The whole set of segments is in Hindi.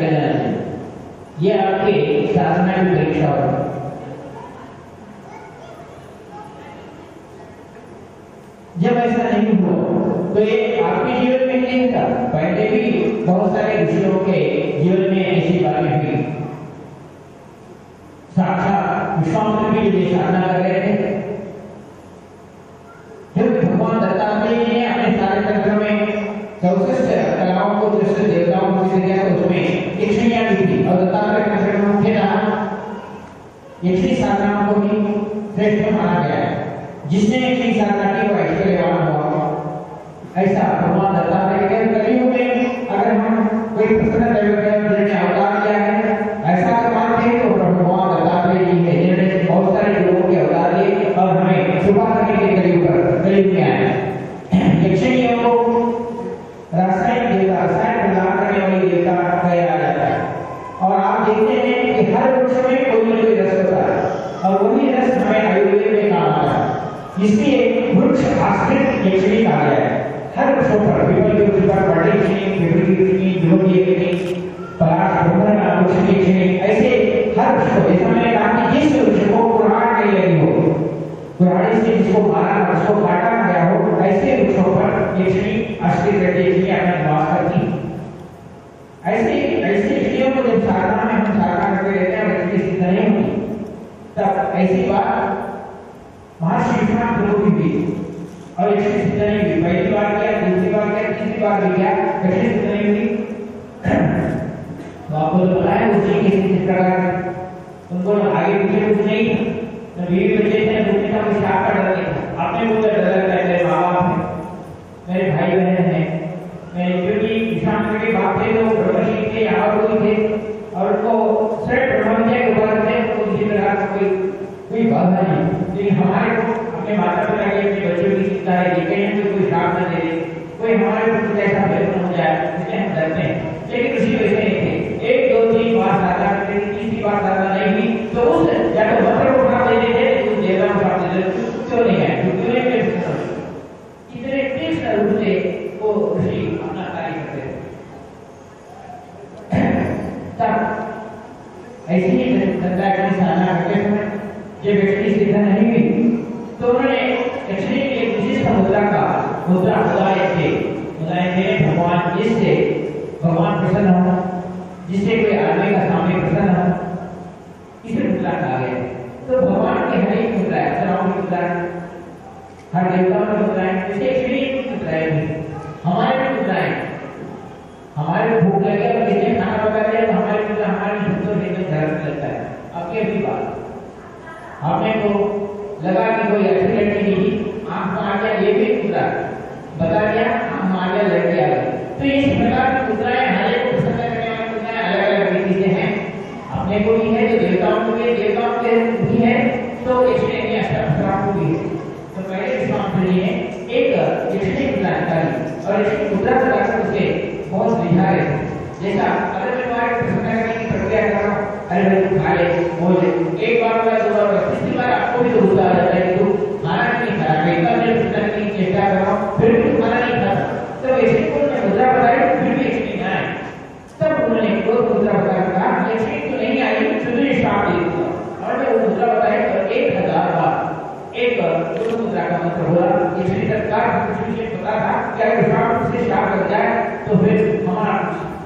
का छत्ता निकल ये आपके साधना की परीक्षा होगी जब ऐसा नहीं हुआ तो ये आपके जीवन में नहीं था। पहले भी बहुत सारे ऋषियों के जीवन में ऐसी बातें हुई। साक्षात विश्वामित्र भी ये साधना कर रहे थे। जब भगवान दत्तात्रेय ने अपने सारे में कलाओं को चौसठ किया तो उसमें यक्षिणियाँ भी थी और दत्तात्रेय का शरण मुख्य था यक्षिणी साधनाओं को भी श्रेष्ठ माना गया है जिसने यक्षिणी साधना की वो ऐश्वर्यवान हुआ ऐसा भगवान के कलयुग में अगर हम कोई प्रसन्न विश्वनाथ प्रभु की और यक्षिणी सिद्ध नहीं हुई पहली बार किया दूसरी बार किया तीसरी बार भी किया यक्षिणी सिद्ध नहीं हुई तो आपको तो पता है उसी के किस प्रकार उनको आगे पीछे कुछ नहीं था तो बीवी बच्चे थे दूसरे का कुछ आपका डर नहीं था आपने बोला डर लगता है मेरे माँ बाप हैं मेरे भाई बहन हैं मेरे क्योंकि विश्वामित्र के बाप थे तो ब्रह्मशी थे यहाँ कोई थे, और उनको सिर्फ़ ब्रह्म के ऊपर थे तो किसी प्रकार कोई कोई बाधा नहीं। लेकिन हमारे को अपने माता पिता की अपने बच्चों की चिंता है, ये कहीं कोई कोई श्राप न दे दे, कोई हमारे ऊपर कुछ ऐसा भय हो जाए इसलिए हम डरते हैं। लेकिन उसी वैसे नहीं थे। एक, दो, तीन बार साधा लेकिन तीसरी बार साधा नहीं हुई तो उस या तो मंत्र को श्राप दे देते उस देवता को श्राप दे देते क्यों नहीं है? क्योंकि फिर इतने तीक्ष्ण रूप से वो ऋषि अपना कार्य करते थे। ऐसी ही दंता की साधना करते समय, जब व्यक्ति सिद्ध नहीं हुई तो उन्होंने कचरे की विशिष्ट मुद्रा का मुद्रा बुलाए थे बुलाए थे भगवान जिससे भगवान प्रसन्न हो जिससे कोई आदमी का स्वामी प्रसन्न हो इसे मुद्रा कहा गया तो भगवान की हर एक मुद्रा है अप्सराओं की मुद्रा है हर देवताओं की मुद्रा है जैसे यक्षिणी की मुद्रा है हमारे भी मुद्रा है हमारे भूख लगे और कितने खाना पका रहे तो हमारे मुद्रा हमारी भूखों से एकदम धर्म लगता है अब की अपनी बात हमने को लगा कि कोई अच्छी लड़की नहीं आँख में आ गया ये भी मुद्रा बता दिया आँख में आ गया लड़की आ गई तो इस प्रकार की मुद्राएँ हर एक को प्रसन्न करने वाली मुद्राएँ अलग अलग रीति से हैं अपने को भी है जो देवताओं को भी है देवताओं के भी है तो इसमें भी अष्टावक्राओं को भी है तो पहले विश्वामित्र जी ने एक यक्षिणी मुद्रा निकाली और यक्षिणी मुद्रा लगाकर उसे बहुत रिझा रहे थे जैसा अगर मैं तुम्हारे प्रसन्न करने की प्रक्रिया कर रहा हूँ अरे भाई तू खा ले बोल एक बार हुआ दो बार हुआ तीसरी बार आपको भी तो गुस्सा आ जाता है कि तू खाना नहीं खा रहा इतना मैं प्रसन्न करने की चेष्टा कर रहा हूँ फिर भी तू खाना नहीं खाता तो ऐसे को मैं मुद्रा बताई फिर भी यक्षिणी ना आए तब उन्होंने एक और मुद्रा बताकर कहा यक्षिणी तो नहीं आई फिर श्राप दे दूँगा और मैं वो मुद्रा बताई तो एक हज़ार बार एक उस मुद्रा का मंत्र बोला यक्षिणी सरकार किसी से पता था कि अगर श्राप से श्राप लग जाए तो फिर हमारा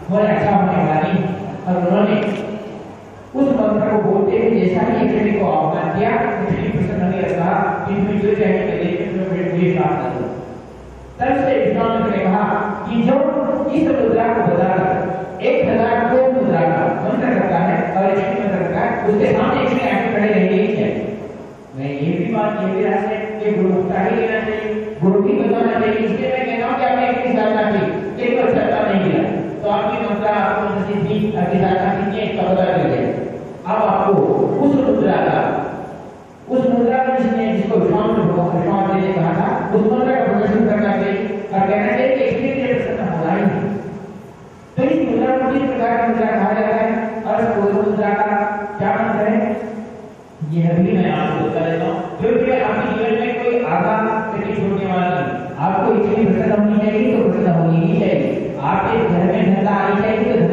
बहुत अच्छा होने वाला नहीं और उन्होंने उस मंत्र को बोलते हुए जैसा ही यक्षिणी को आह्वान किया यक्षिणी प्रश्न नहीं आता कि तुम्हें जो चाहिए मैं देख तुम्हें फिर मुझे श्राप कर तब से इकोनॉमिक ने कहा कि जो इस मुद्रा को बताकर एक हज़ार को मुद्रा का मंत्र करता है और एक मंत्र करता है, उसके सामने इसमें आगे खड़े रहेंगे ही मैं ये भी बात ये भी आज है कि गुरु का ही लेना चाहिए गुरु भी होनी चाहिए तो वृद्ध होनी ही? चाहिए आपके घर में धंधा आई जाएगी तो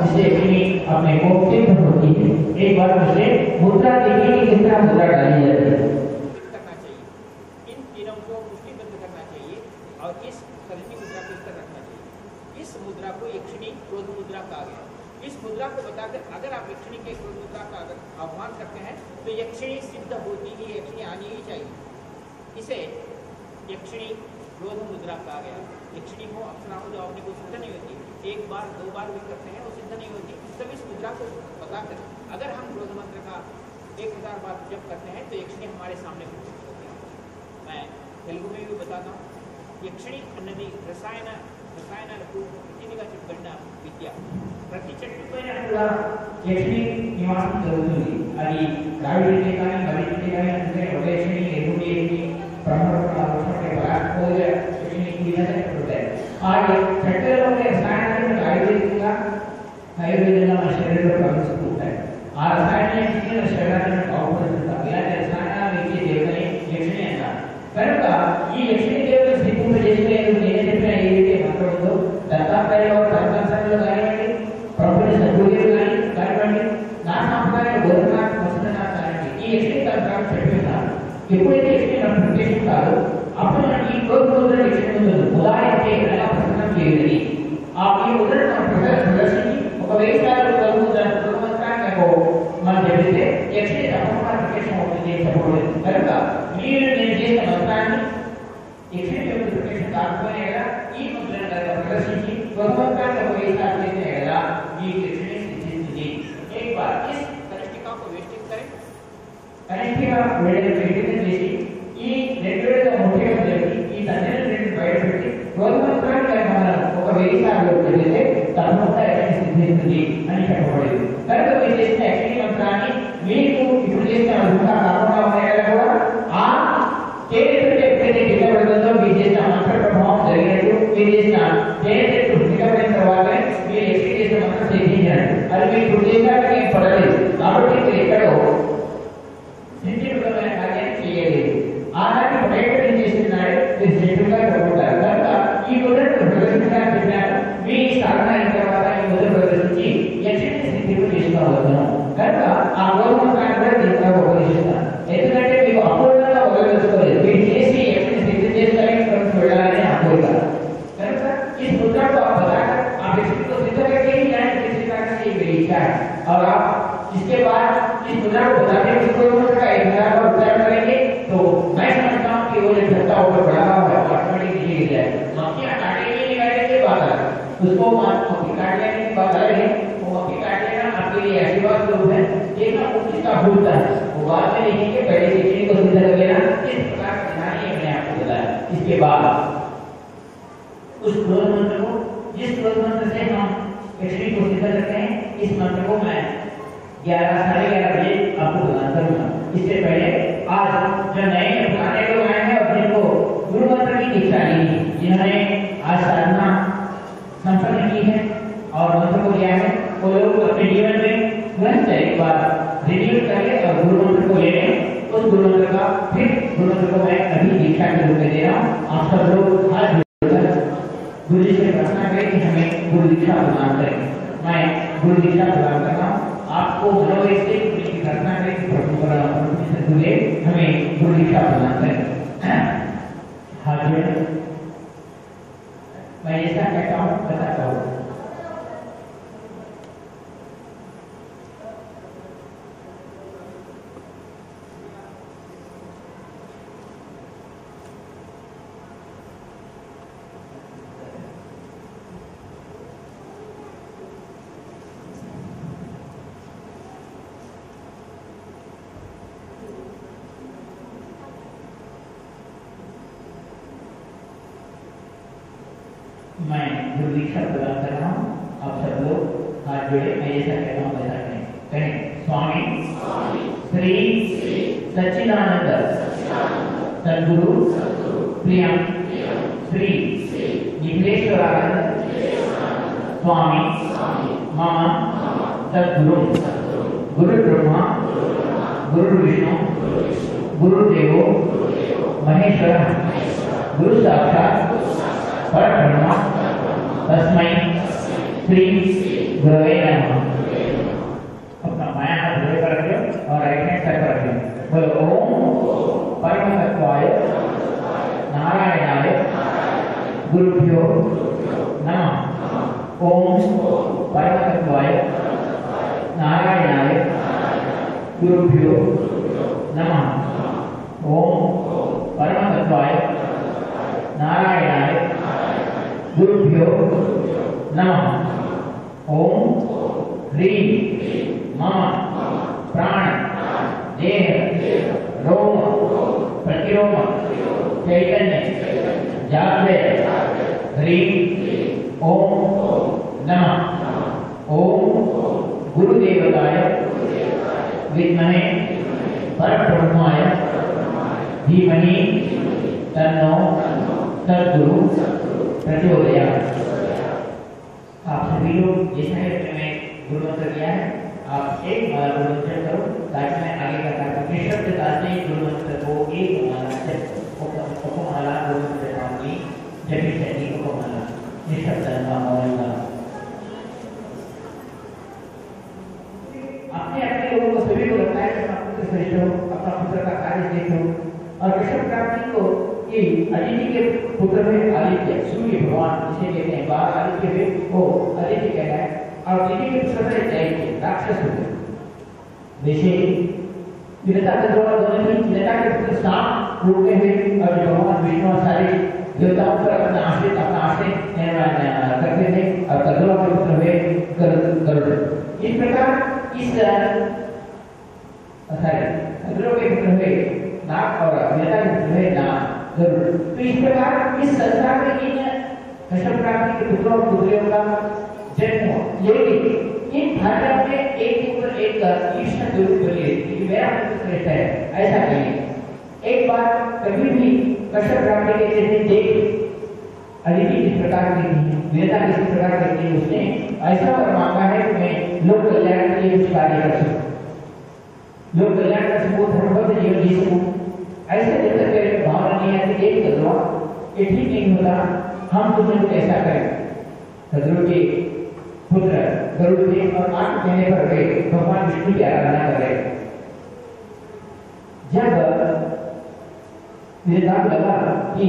जिससे क्षणी अपने को सिद्ध होती है। एक बार मुझे मुद्रा देखिए कि किस मुद्रा डाली जाती है इस मुद्रा को बताकर अगर आप यक्षिणी के क्रोध मुद्रा का अगर आह्वान करते हैं। तो यक्षिणी सिद्ध होती ही यक्षिणी आनी ही चाहिए इसे यक्षिणी क्रोध मुद्रा कहा गया यक्षिणी को अप्सराओं जो अपने को सिद्ध नहीं होती एक बार, दो बार भी करते हैं। नहीं होती तब इस मुद्रा को बताकर अगर हम क्रोध मंत्र का एक हजार बार जब करते हैं तो यक्षिणी हमारे सामने प्रकट होती है मैं तेलुगु में भी बताता हूँ यक्षिणी अन्नदी रसायन రసాయనాలకు ప్రతినిధిగా చెప్పబడిన విద్య ప్రతి చెట్టు పైన కూడా యక్షిణి నివాసం జరుగుతుంది అది రావిడితే కానీ బలితే కానీ అంటే ఒక యక్షిణి ఎరువుడి యక్షిణి బ్రహ్మరూప అవసరమైన పరాక్రోజ యక్షిణి ఈ విధంగా చెప్పుతాయి ఆ చెట్టులో ఉండే రసాయనాలను ఆయుర్వేదికంగా ఆయుర్వేదంగా మన శరీరంలో ప్రవేశిస్తూ ఉంటాయి ఆ రసాయనాన్ని మన శరీరాన్ని బాగుపడుతుంటాం ఇలాంటి రసాయనాలు ఇచ్చే దేవతని ಕಾರ್ಬನ್ ಎಲ್ಲ ಈ ಮೊದಲನೆಯದಾಗಿ ಪ್ರसिद्धि भगवान का तो वही साथ में रहेगा ये कितने स्थिति एक बार इस कनेक्टिका को वेस्टिंग करें कनेक्टिका मेडल और मंत्र को लिया है। वो लोग अपने जीवन में तुरंत एक बार रिन्यू करें और गुरु मंत्र को ले लें, उस गुरु मंत्र का फिर गुरु मंत्र को मैं अभी दीक्षा के रूप में दे रहा हूँ। आप सब लोग जोड़कर गुरु जी से प्रार्थना करें कि हमें गुरु दीक्षा प्रदान करें। मैं गुरु दीक्षा प्रदान कर रहा हूँ। आपको मनोवेग से प्रार्थना करें कि प्रभु पर प्रभु हमें गुरु दीक्षा प्रदान करें। हाथ जोड़ें मैं ऐसा कहता हूँ, बताता हूँ। मैं गुरु दीक्षा प्रदान कर रहा हूँ। आप सब लोग हाथ जोड़े मैं ऐसा कहता हूँ वैसा करें कहें स्वामी? श्री सच्चिदानंद। सद्गुरु प्रियम। श्री निखिलेश्वरानंद। स्वामी। मम। सद्गुरु। गुरु ब्रह्मा। गुरु विष्णु। गुरुदेवो महेश्वर। गुरु साक्षात। परब्रह्म। तस्मै श्री गुरवे नमः अपना बायां हाथ हृदय पर रखियो और राइट हैंड सर पर रखियो बोलो, ओम परम तत्वाय नारायणाय गुरुभ्यो नमः। ओम परम तत्वाय नारायणाय गुरुभ्यो नमः। ओम परम तत्वाय नारायणाय गुरुभ्यो नमः ओम ह्रीं मम प्राण देह रोम प्रतिरोम चैतन्य जागृत ह्रीं ओम नमः ओम गुरुदेवताय विद्महे परब्रह्माय धीमहि तन्नो सद्गुरु गया आप सभी लोग जिसने में गुरु किया है, आप एक माला गुरु करो ताकि मैं आगे का कार्य निःशब्दता से गुरु मंत्र को एक माला से उपमाला गुरु मंत्र नामी शक्ति उपमाला निःशब्दता मौलिका अपने अपने लोगों को सभी को लगता है कि अपना पुत्र श्रेष्ठ हो अपना पुत्र का कार्य श्रेष्ठ हो और कृष्ण प्राप्ति को अदिति के पुत्र में आदित्य सूर्य भगवान, जिसे कहते हैं बार आदित्य है वो आदित्य कहता है, और दिति के पुत्र में दैत्य राक्षस होते हैं। वैसे विनता के द्वारा दोनों ही विनता के पुत्र सांप रूप में हुए और भगवान विष्णु और सारे देवताओं पर अपना आश्रित अपना निर्माण करते थे और कदरों के पुत्र हुए गरुड़ इस प्रकार, इस सॉरी कदरों के पुत्र हुए नाग और विनता के पुत्र हुए नाग। तो इस प्रकार इस संसार में इन कश्यप प्राप्ति के पुत्रों और पुत्रियों का जन्म हुआ। लेकिन इन भाषा में एक ऊपर एक कृष्ण ज़रूर बोलिए कि मेरा पुत्र श्रेष्ठ है, ऐसा कहिए एक बार कभी भी कश्यप प्राप्ति के जैसे देख अदिति किस प्रकार की थी वेदा किस प्रकार की थी उसने ऐसा वर मांगा है कि मैं लोक कल्याण के लिए कार्य कर सकूँ। लोक कल्याण कर सकूँ धर्मबद्ध जीवन जी सकूँ ऐसे तक मेरे भावना नहीं आती एक कदवा ये ठीक नहीं होता, हम तुम्हें कुछ ऐसा करें। कदरों के पुत्र गरुड़ थे और आठ महीने पर वे भगवान विष्णु की आराधना कर रहे जब वेदांत लगा कि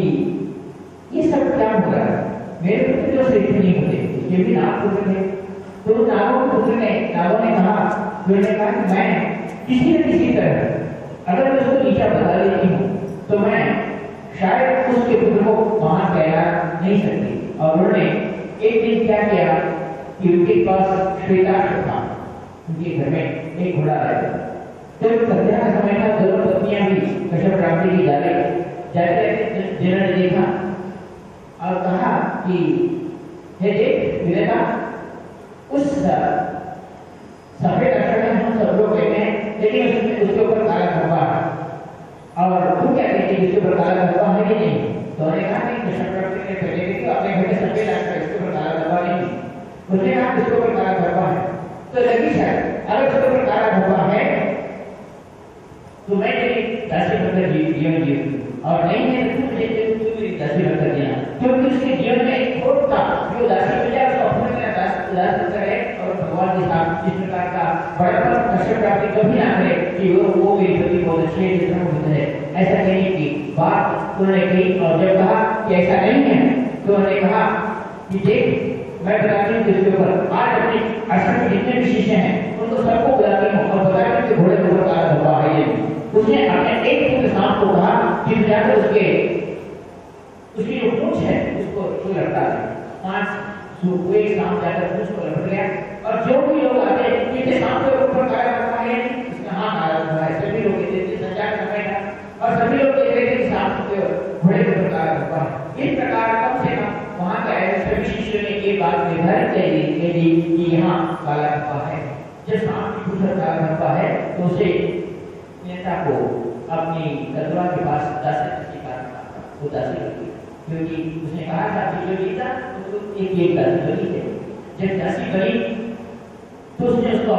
ये सब क्या हो रहा है, मेरे पुत्र जो श्रेष्ठ नहीं होते, ये भी नाग पुत्र थे। तो नागों पुत्र ने, नागों ने कहा उन्होंने कहा मैं किसी न किसी तरह अगर मैं उसको नीचा बता देती हूँ तो मैं शायद उसके पुत्र को वहाँ कहला नहीं सकती और उन्होंने एक दिन क्या किया कि उनके पास श्वेताक्ष था। उनके घर में एक घोड़ा रहता जब संध्या का समय था, दोनों पत्नियाँ भी कश्यप प्राप्ति की जा रही जाते जिन्होंने देखा। और कहा कि, हे देख विवेका उस सफ़ेद अक्षर में हम सब लोग कहते हैं लेकिन उसमें उसके ऊपर काला धब्बा है और तू क्या कहती है उसके ऊपर काला धब्बा है कि नहीं तो उन्होंने कहा कि कश्यप प्राप्ति ने पहले देखी अपने घर में सफ़ेद अक्षर इसके ऊपर काला धब्बा नहीं उसने कहा इसके ऊपर काला धब्बा है तो लगी शायद अगर उसके ऊपर काला धब्बा है तो मैं तेरी दासी बनकर जी जीवन जीव और नहीं है तो तू मुझे तू मेरी दासी बनकर जीना क्योंकि उसके जीवन में एक खोट था जो दासी मिल जाए उसको अपने मेरा दास दास बनकर है और भगवान के साथ इस प्रकार का बड़पन कश्यप प्राप्ति कभी ना करे कि वो वो मेरी पति बहुत अच्छी है जितना बुद्ध है ऐसा कहने की बात उन्होंने कही, और जब कहा कि ऐसा नहीं है? तो उन्होंने कहा कि देख, मैं बताती हूँ तुझके ऊपर। आज अपने आश्रम में जितने भी शिष्य हैं, उनको सबको बुलाती हूँ और बताया कि घोड़े के काला धब्बा है। उसने अपने एक पुत्र सांप को कहा कि जाकर उसके उसकी जो पूंछ है उसको कोई लड़ता है पाँच हुए सांप जाकर पूंछ को लपट गया और जो भी लोग आते हैं इनके सांप के ऊपर काला धब्बा है इसका हाथ काला धब्बा है सभी लोग कहते थे संचार समय था और सभी लोग कह रहे थे कि सांप के घोड़े के ऊपर काला धब्बा है इस प्रकार कम से कम वहाँ के आए सभी शिष्यों ने ये बात निर्धारित कर दी कह दी कि यहाँ काला धब्बा है जब सांप की कुछ प्रारंभ होता है तो उसे नेता को अपनी तलवार के पास दासी की कारण वो दासी होती है क्योंकि उसने कहा था जो जीता उसको एक एक दासी बनी है जब दसवीं बनी तो उसने उसको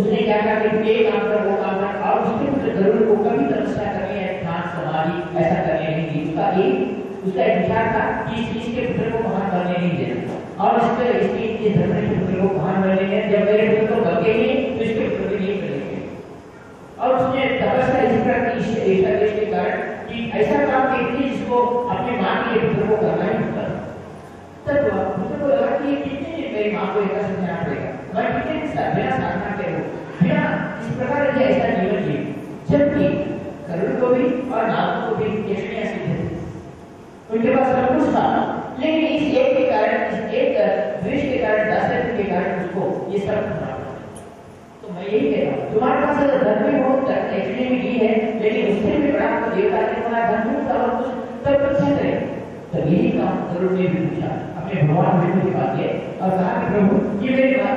उसने क्या कहा कि ये काम कर, वो काम कर, और उसके पुत्र गरुड़ को कभी तपस्या करनी है, ध्यान, समाधि, ऐसा करने नहीं दी उसका एक उसका एक विचार था कि इस चीज़ के पुत्र को महान बनने नहीं देना। और इसके इसके धर्म के पुत्र को महान बनने जब मेरे पुत्र को बचेंगे तो इसके पुत्र भी नहीं बनेंगे और उसने तपस्या इस तरह की इस ऐसा देश के कारण कि ऐसा काम करती जिसको अपने माँ के पुत्र को करना ही होता तब मुझे को लगा कि ये कितने दिन मेरी माँ को ऐसा समझाना पड़ेगा मैं कितने दिन साथ बिना साधना के हूँ बिना इस प्रकार के ऐसा जीवन जी जबकि करुण को भी और नाग को भी यक्षिणियाँ सिद्ध थी उनके पास सब कुछ था लेकिन इस एक के कारण इस एक द्वेष के कारण दासत्व के कारण उसको ये सब होना तो मैं यही कह रहा हूँ तुम्हारे पास अगर धन भी बहुत एक्चुअली में ही है लेकिन उससे भी बड़ा तो देवता ने तुम्हारा धन भी और कुछ तब अच्छा करे तब यही काम करुण ने भी पूछा अपने भगवान विष्णु के पास गए और कहा कि प्रभु ये मेरी माँ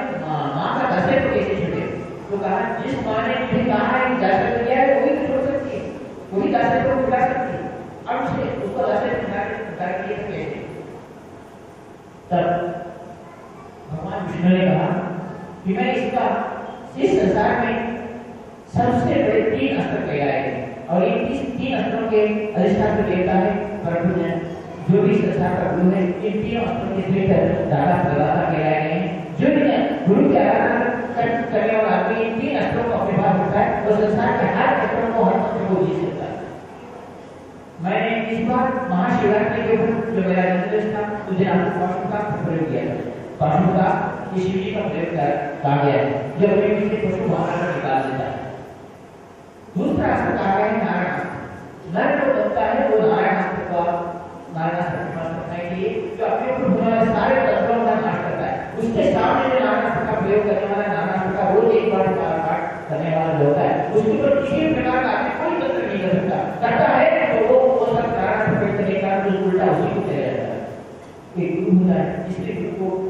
का दासत्व कैसे छूटे तो कहा जिस माँ ने मुझे कहा है कि दासत्व क्या है, वही तो छोड़ सकती है। वही दासत्व को छुड़ा सकती है। अब उसे उसको दासत्व छुड़ा के कैसे तब भगवान विष्णु ने कहा कि मैं इसका, इस संसार में सबसे बड़े तीन अस्त्र तैयार है। और ये इस तीन अस्त्रों के अधिष्ठान देवता है प्रभु ने, जो भी संसार का गुरु है, इन तीनों अस्त्रों के श्रेष्ठ दादा प्रदाता कहलाए गए हैं। जो भी गुरु की आराधना करने वाला आदमी इन तीन अस्त्रों को अपने पास रखता है और संसार के हर अस्त्रों को हर मंत्र को जीत सकता है मैंने इस बार महाशिवरात्रि के जो मेरा जन्मदिन था दिन आपको पाशु का प्रयोग किया पाशु का ये शिव जी का प्रयोग कहा गया है। जो अपने पीछे पशु महाराज निकाल देता है। दूसरा अस्त्र कहा गया है नारायण। नर जो बनता है, वो नारायण अस्त्र का नारायण का पास करने के लिए जो अपने ऊपर होने वाले सारे तंत्रों का नाश करता है। उसके सामने जो नारायण अस्त्र का प्रयोग करने वाला नारायण अस्त्र का रोज एक बार करने वाला होता है, उसके ऊपर किसी प्रकार का आदमी कोई तंत्र नहीं कर सकता करता है तो वो वो सब नारायण अस्त्र प्रयोग करने का जो उल्टा उसी को चला जाता है एक गुरु होता है इसलिए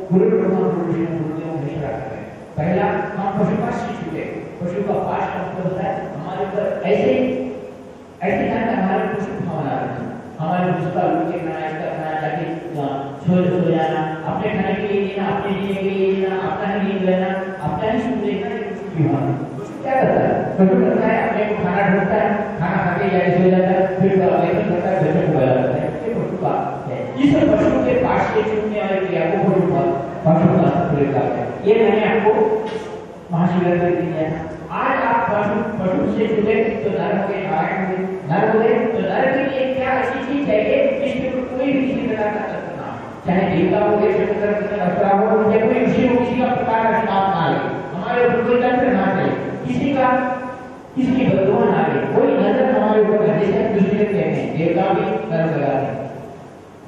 को गुरु ब्रह्मा गुरु विष्णु गुरुदेव हमेशा रखते हैं पहला हम पशु का सीख चुके पशु का पाठ का मतलब होता है हमारे ऊपर ऐसे ऐसे करना हमारे पशु भावना रखना हमारे उसका लुक करना ऐसा करना ताकि सो सो जाना अपने खाने के लिए लेना अपने जीने के लिए लेना अपना ही नींद लेना अपना ही सुन लेना ये पशु की भावना क्या करता है पशु करता है अपने को खाना ढूंढता है खाना खा के जाके सो जाता है फिर करता है घर को बजा करता है ये पशु का है इस पशु के पास से छूटने वाली क्रिया को का पशु करते हैं। ये मैंने आपको महाशिवरात्रि दिन दिया आज आप पशु पशु से जुड़े तो हो गए नारायण हो गए नर तो नर के लिए क्या ऐसी चीज़ चाहिए जिसमें कोई भी किसी प्रकार का तत्व चाहे देवता हो गए के असरा हो या कोई हो, किसी का प्रकार का श्राप ना आए। हमारे ऊपर कोई तंत्र ना चले किसी का, किसी की बदुआ ना आए। कोई नज़र हमारे ऊपर लगे से दृष्टि करते हैं, देवता भी कर्म लगाते हैं।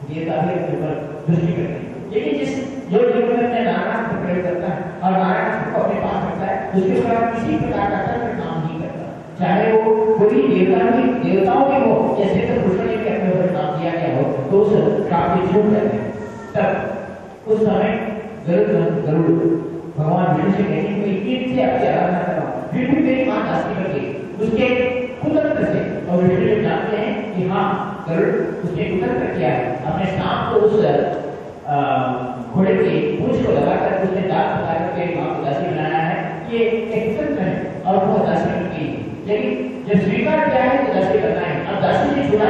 देवता भी ऊपर दृष्टि करते हैं। लेकिन जिस, जो जीवन में अपने नारायण को प्रयोग करता है और नारायण को अपने पास रखता है उसके ऊपर किसी प्रकार का तंत्र काम नहीं करता। चाहे वो कोई देवता भी, देवताओं के हो जैसे तो कृष्ण ने भी अपने ऊपर काम किया गया हो तो उस काम की छूट हैं। तब उस समय गरुड़ गरुड़ भगवान विष्णु से कहते हैं मैं इन से आपकी आराधना कर रहा हूँ। भी मेरी माँ दासी करके उसके कुतंत्र से। और विष्णु जानते हैं कि हाँ गरुड़ उसने कुतंत्र किया है। अपने सांप को उस घोड़े की पूंछ को लगाकर उसने दांत बता करके माँ को दासी बनाया है ये एक तंत्र है और वो दासी की लेकिन जब स्वीकार किया है तो दासी करना है। अब दासी ने छुड़ा,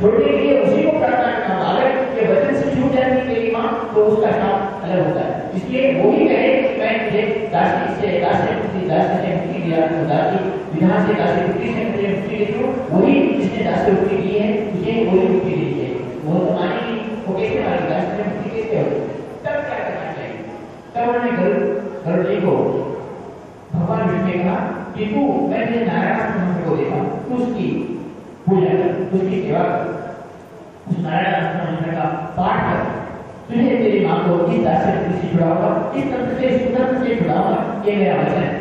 छोड़ने के लिए उसी को करना है। काम अगर ये वचन से छूट जाती मेरी माँ तो उसका काम अलग होता है। इसलिए वो ही कहे कि मैं मुझे दासी से दासी मुक्ति, दासी से मुक्ति दिया तो दासी विधान से दासी मुक्ति से मुझे मुक्ति दी तो वही जिसने दासी मुक्ति दी है, उसे वही मुक्ति दी है वो तो मानेगी, वो कैसे मानेगी? दासी मुक्ति कैसे होगी तब क्या करना चाहिए जी को भगवान विष्णु कि तू मैं तुझे नारायण मंत्र को तू उसकी पूजा कर, उसकी सेवा कर। उस नारायण मंत्र का पाठ कर। तुझे तेरी माँ को इस दास से जुड़ा इस तंत्र से, इस तंत्र से जुड़ा ये मेरा वचन है।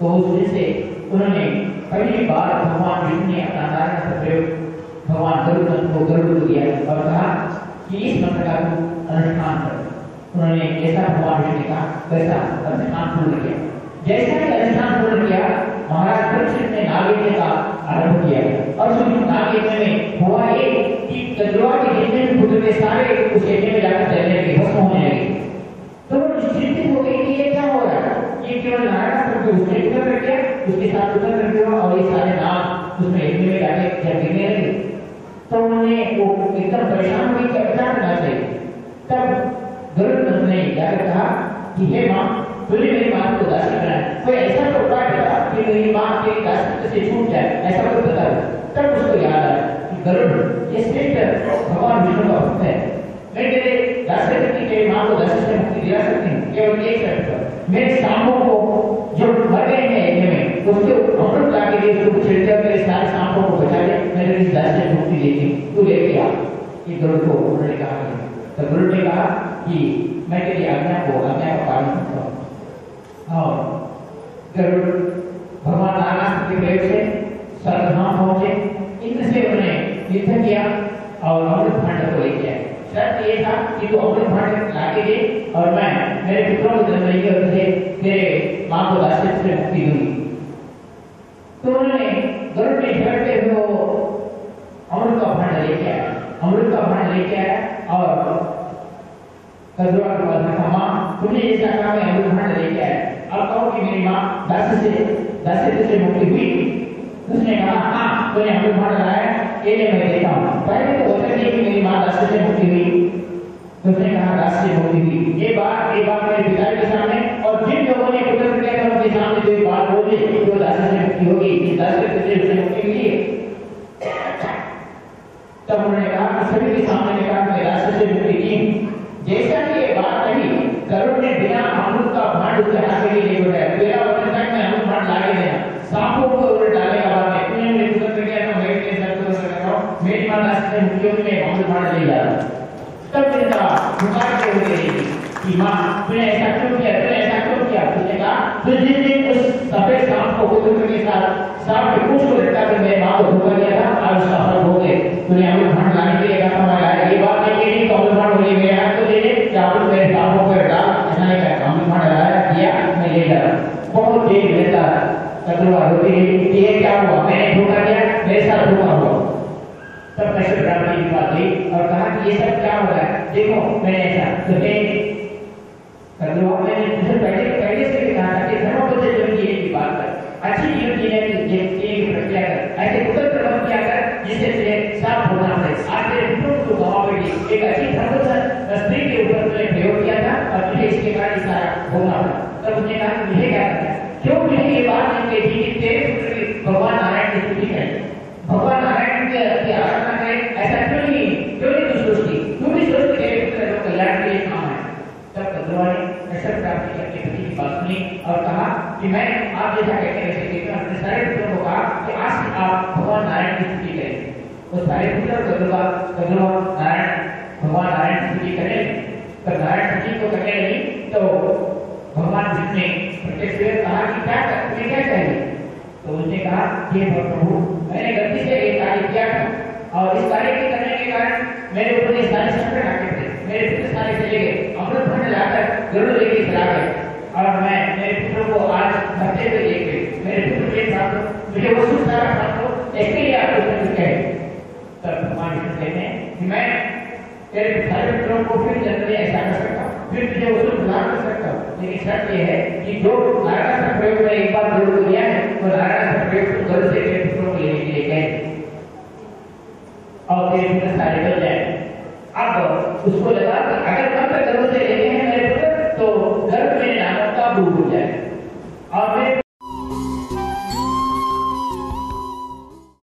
तो उस दिन से उन्होंने पहली बार भगवान विष्णु ने अपना नारायण का प्रयोग भगवान गरुड़ को गरुड़ को दिया और कहा कि इस मंत्र का तू अनुष्ठान कर। उन्होंने जैसा भगवान ने कहा वैसा अनुष्ठान पूर्ण किया। जैसा ही अनुष्ठान पूर्ण किया, महाराज परीक्षित ने नागयज्ञ का आरंभ किया और उस नागयज्ञ में हुआ ये कि कद्रुआ के जितने भी पुत्र थे, सारे उस यज्ञ में जाकर जलने लगे भस्म होने लगे। तो वो चिंतित हो गई कि ये क्या हो रहा है? ये केवल नारायण करके उसने उतर रख दिया उसके साथ उतर रख दिया और ये सारे नाम उसमें यज्ञ में जाके जब गिरने लगे। तो उन्होंने वो एकदम परेशान हुई कि अब क्या करना चाहिए तब जाकर कहा कि हे माँ तूने मेरी माँ को दासी बनाया। कोई ऐसा तो उपाय बता कि मेरी माँ के दासी से छूट जाए? ऐसा कोई बता तब उसको याद आया कि गरुड़, ये सिर्फ़ भगवान विष्णु का भक्त है। मैं तेरे दासी की तेरी माँ को दासी से मुक्ति दिला सकती हूँ? केवल एक शर्त पर मेरे सांपों को जो मर गए हैं यज्ञ में, उसके अमृत ला के लिए उसको छिड़कर मेरे सारे सांपों को बचा ले। मैं तेरी दासी से मुक्ति हूँ। तू लेके आ। ये गरुड़ को उन्होंने कहा तो गरुड़ ने कहा कि मैं तेरी आज्ञा को आज्ञा का पालन करता हूँ और गरुड़ भगवान नारायण के प्रयोग से सर्वधाम पहुँचे इंद्र से उन्होंने युद्ध किया और अमृत भांड को लेके आए शर्त ये था कि तू अमृत भांड लाके दे और मैं मेरे पुत्रों को जन्म लेके और तेरे माँ को दासित्व से मुक्ति दूँगी तो उन्होंने गरुड़ ने झगड़ते हुए वो अमृत का भांड लेके आया अमृत का भांड लेके आया और कदुआ के पास में तुमने जैसा कहा मैं अमृत भांड लेके आया अब कहो कि मेरी माँ दासी से दासित्व से मुक्ति हुई। उसने कहा हाँ तूने अमृत भांड लाया, ये ले मैं देता हूँ। पहले तो होता नहीं कि मेरी माँ दासी से मुक्ति हुई। उसने कहा, दासी से मुक्ति हुई। ये बात ये बात मेरे पिताजी के सामने, और जिन लोगों ने पुत्र किया उनके सामने जो बात बोली तो दासी से मुक्ति होगी। कि दासी से उसे मुक्ति मिली तब उन्होंने कहा कि सभी के सामने कहा कि दासी से मुक्ति की जैसा कि ये बात कही करुण ने बिना अमृत का भांड उसके हाथ में ले उठाया तेरा वचन था कि मैं अमृत भांड ला के देना सांपों को उन्हें डाले का बाद में तूने मुझे पुत्र किया था मैं तेरे साथ पुत्र कर रहा हूँ मेरी माँ दासी से मुक्ति होगी मैं अमृत भांड ले जा रहा हूँ तब इनका पुकार के हुए कि माँ तूने ऐसा क्यों किया तूने ऐसा क्यों किया? उसने कहा तू जिस दिन उस सफ़ेद सांप को पुत्र के साथ सांप के पूंछ को लटका कर मेरी माँ को धोखा दिया था, आज उसका फल हो गए तूने अमृत भांड लाने के लिए कहा था मैं लाया ये बात नहीं कही तो अमृत भांड बोली मेरे हाथ को दे दे क्या आप मेरे सांपों को डाल ऐसा नहीं कहा अमृत भांड लाया दिया मैं ले जा रहा बहुत देर रहता कदुआ होती है, ये क्या हुआ? मैंने धोखा दिया मेरे साथ धोखा हुआ। तब कैसे ब्राह्मणी की बात हुई और कहा कि ये सब क्या हो रहा है? देखो, मैंने ऐसा तो कहा कि बात कर, अच्छी जीवन जीने की ऐसे कुशल प्रबंध किया कर जिससे साफ़ होना है आज गवा एक अच्छी धर्मबद्ध स्त्री के ऊपर तुमने प्रयोग किया था और तुझे इसके कारण सारा होना पड़ा तब उसने कहा कि मुझे क्या करना है क्यों मुझे ये बात नहीं कही कि तेरे पुत्र की भगवान नारायण की स्तुति करें भगवान नारायण की की आराधना करें ऐसा क्यों नहीं क्यों नहीं तू सोचती तू भी सोचती तेरे पुत्र लोग कल्याण के लिए काम है तब कद्रुआ ने ऐसा प्राप्ति करके पति की बात सुनी और कहा कि मैं आप जैसा कहते हैं वैसे कहते अपने सारे पुत्रों को कहा कि आज से आप भगवान नारायण की स्तुति करें वो सारे पुत्र कद्रुआ कद्रुआ नारायण भगवान नारायण की स्तुति करें तो नारायण स्तुति को करने लगी तो भगवान विष्णु ने प्रत्यक्ष हुए कहा कि क्या तुम्हें क्या चाहिए तो उसने कहा